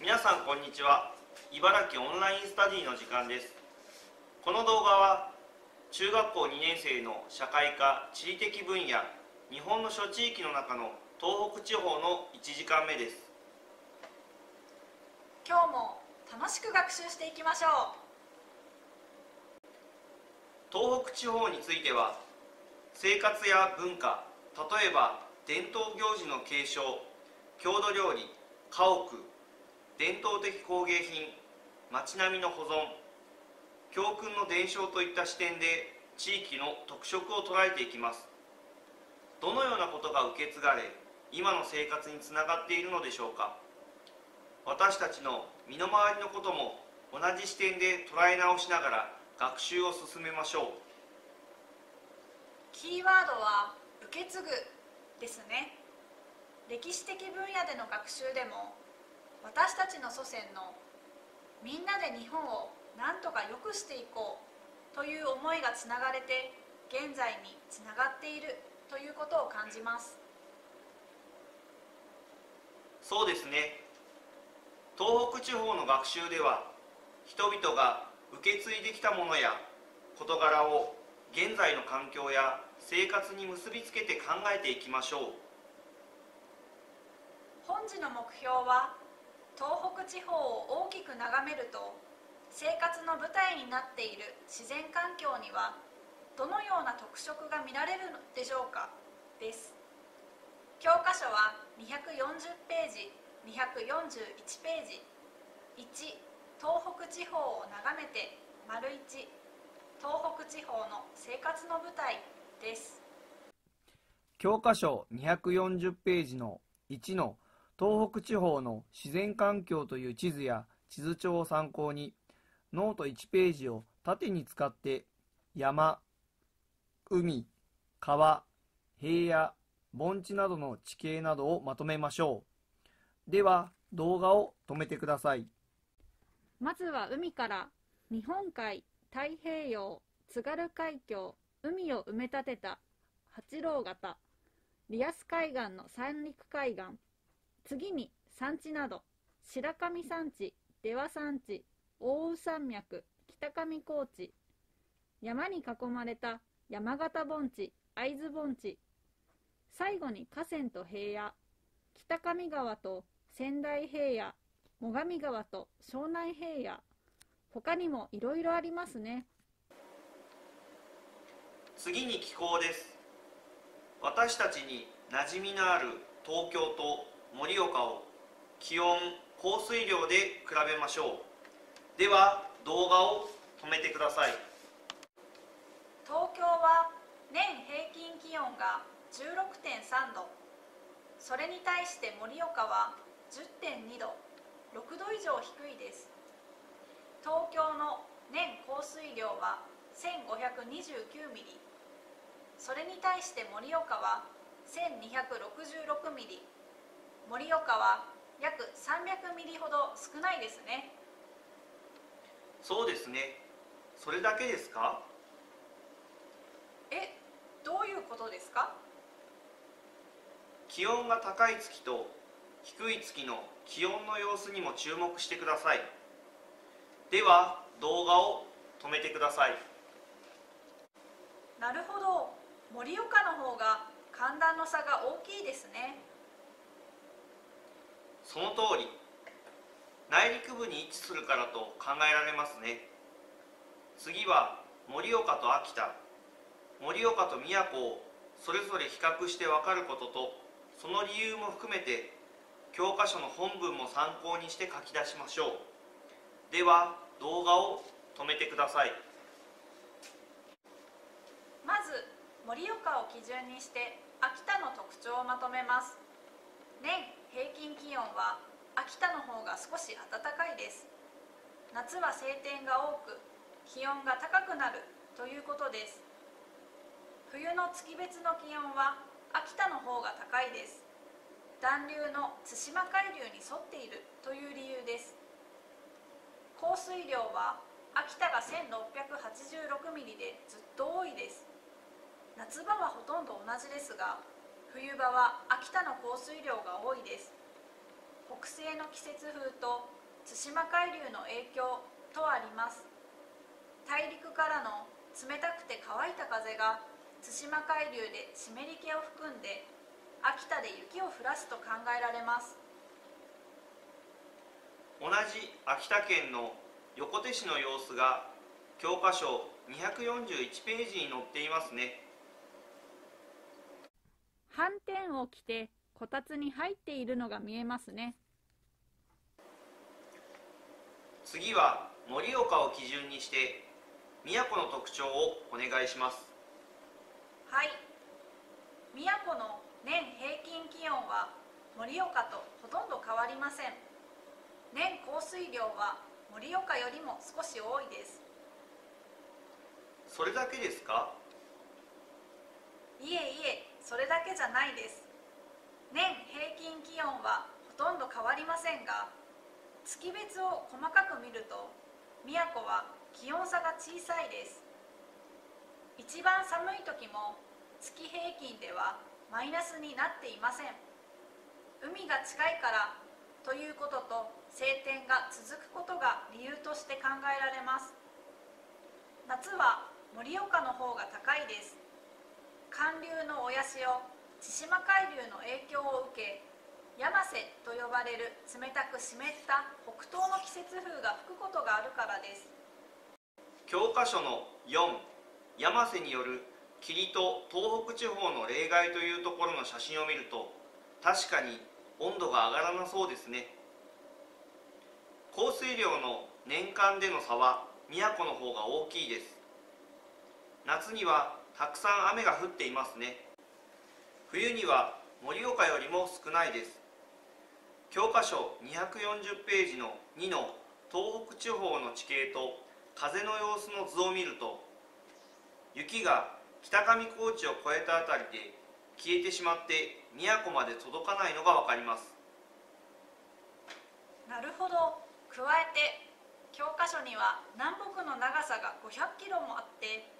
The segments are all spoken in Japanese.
皆さんこんにちは。茨城オンラインスタディの時間です。この動画は中学校2年生の社会科地理的分野日本の諸地域の中の東北地方の1時間目です。今日も楽しく学習していきましょう。東北地方については生活や文化例えば伝統行事の継承郷土料理家屋伝統的工芸品町並みの保存教訓の伝承といった視点で地域の特色を捉えていきます。どのようなことが受け継がれ今の生活につながっているのでしょうか。私たちの身の回りのことも同じ視点で捉え直しながら学習を進めましょう。キーワードは受け継ぐですね。歴史的分野での学習でも私たちの祖先のみんなで日本をなんとか良くしていこうという思いがつながれて現在につながっているということを感じます。そうですね。東北地方の学習では人々が受け継いできたものや事柄を現在の環境や生活に結びつけて考えていきましょう。本次の目標は東北地方を大きく眺めると生活の舞台になっている自然環境にはどのような特色が見られるのでしょうか？です。教科書は240ページ241ページ。1東北地方を眺めて丸1東北地方の生活の舞台です。教科書240ページの1の東北地方の自然環境という地図や地図帳を参考にノート1ページを縦に使って山、海、川、平野、盆地などの地形などをまとめましょう。では動画を止めてください。まずは海から日本海、太平洋、津軽海峡、海を埋め立てた八郎型、リアス海岸の三陸海岸、次に山地など、白神山地、出羽山地、大宇山脈、北上高地、山に囲まれた山形盆地、会津盆地、最後に河川と平野、北上川と仙台平野、最上川と湘南平野、他にもいろいろありますね。次に気候です。私たちに馴染みのある東京と盛岡を気温降水量で比べましょう。では動画を止めてください。東京は年平均気温が16.3度。それに対して盛岡は10.2度。6度以上低いです。東京の年降水量は1529ミリ。それに対して盛岡は1266ミリ。盛岡は約300ミリほど少ないですね。そうですね。それだけですか？えどういうことですか？気温が高い月と低い月の気温の様子にも注目してください。では動画を止めてください。なるほど。盛岡の方が寒暖の差が大きいですねその通り。内陸部に位置するからと考えられますね。次は盛岡と秋田。盛岡と宮古をそれぞれ比較して分かることとその理由も含めて教科書の本文も参考にして書き出しましょう。では動画を止めてください。まず盛岡を基準にして秋田の特徴をまとめます。年平均気温は秋田の方が少し暖かいです。夏は晴天が多く気温が高くなるということです。冬の月別の気温は秋田の方が高いです。暖流の対馬海流に沿っているという理由です。降水量は秋田が1686ミリでずっと多いです。夏場はほとんど同じですが冬場は秋田の降水量が多いです。北西の季節風と対馬海流の影響とあります。大陸からの冷たくて乾いた風が対馬海流で湿り気を含んで秋田で雪を降らすと考えられます。同じ秋田県の横手市の様子が教科書241ページに載っていますね。斑点を着てこたつに入っているのが見えますね。次は盛岡を基準にして宮古の特徴をお願いします。はい。宮古の年平均気温は盛岡とほとんど変わりません。年降水量は盛岡よりも少し多いです。それだけですか？いえいえそれだけじゃないです。年平均気温はほとんど変わりませんが月別を細かく見ると宮古は気温差が小さいです。一番寒い時も月平均ではマイナスになっていません。海が近いからということと晴天が続くことが理由として考えられます。夏は盛岡の方が高いです。寒流の親潮千島海流の影響を受け山瀬と呼ばれる冷たく湿った北東の季節風が吹くことがあるからです。教科書の4山瀬による霧と東北地方の例外というところの写真を見ると確かに温度が上がらなそうですね。降水量の年間での差は宮古の方が大きいです。夏にはたくさん雨が降っていますね。冬には盛岡よりも少ないです。教科書240ページの2の東北地方の地形と風の様子の図を見ると雪が北上高地を越えた辺りで消えてしまって宮古まで届かないのが分かります。なるほど。加えて教科書には南北の長さが500キロもあって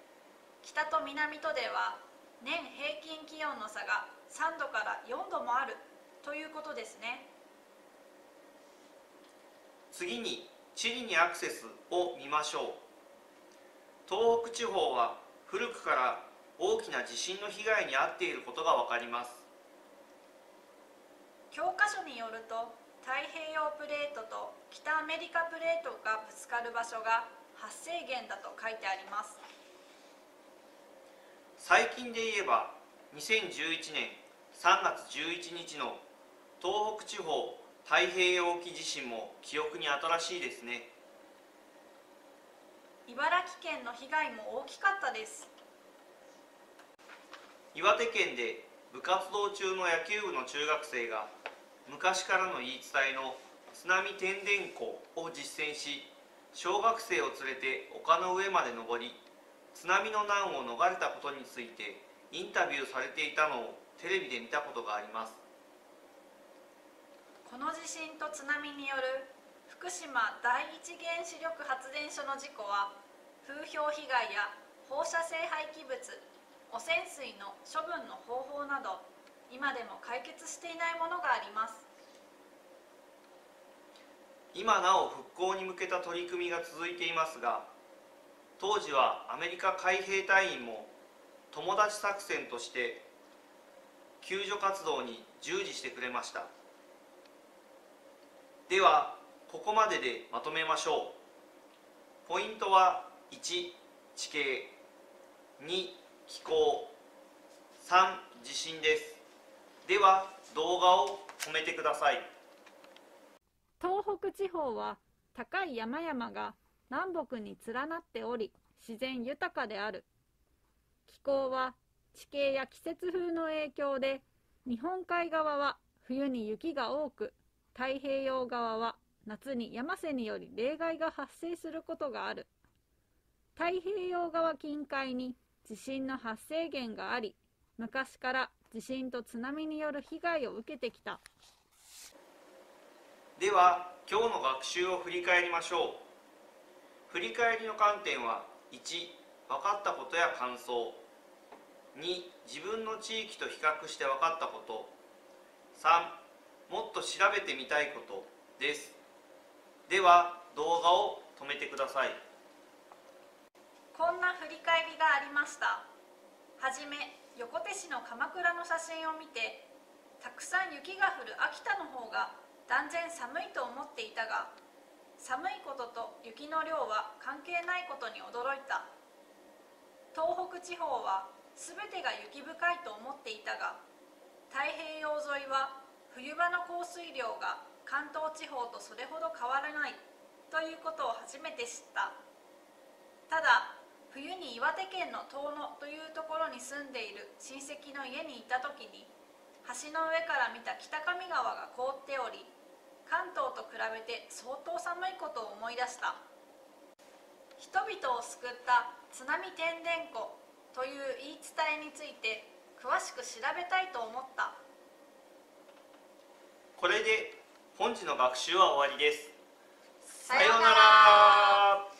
北と南とでは年平均気温の差が3度から4度もあるということですね。次に地理にアクセスを見ましょう。東北地方は古くから大きな地震の被害に遭っていることが分かります。教科書によると太平洋プレートと北アメリカプレートがぶつかる場所が発生源だと書いてあります最近で言えば2011年3月11日の東北地方太平洋沖地震も記憶に新しいですね。茨城県の被害も大きかったです。岩手県で部活動中の野球部の中学生が昔からの言い伝えの津波天然湖を実践し小学生を連れて丘の上まで登り津波の難を逃れたことについてインタビューされていたのをテレビで見たことがあります。この地震と津波による福島第一原子力発電所の事故は風評被害や放射性廃棄物汚染水の処分の方法など今でも解決していないものがあります。今なお復興に向けた取り組みが続いていますが当時はアメリカ海兵隊員も友達作戦として救助活動に従事してくれました。ではここまででまとめましょう。ポイントは1地形。2気候。3地震です。では動画を止めてください。東北地方は高い山々が南北に連なっており自然豊かである。気候は地形や季節風の影響で日本海側は冬に雪が多く太平洋側は夏に山瀬により例外が発生することがある。太平洋側近海に地震の発生源があり昔から地震と津波による被害を受けてきた。では今日の学習を振り返りましょう。振り返りの観点は1分かったことや感想。2自分の地域と比較して分かったこと。3もっと調べてみたいこと。です。では動画を止めてください。こんな振り返りがありました。はじめ横手市の鎌倉の写真を見てたくさん雪が降る秋田の方が断然寒いと思っていたが寒いことと雪の量は関係ないことに驚いた。東北地方は全てが雪深いと思っていたが太平洋沿いは冬場の降水量が関東地方とそれほど変わらないということを初めて知った。ただ冬に岩手県の遠野というところに住んでいる親戚の家にいた時に橋の上から見た北上川が凍っており関東と比べて相当寒いことを思い出した。人々を救った津波天然湖という言い伝えについて詳しく調べたいと思った。これで本日の学習は終わりです。さようなら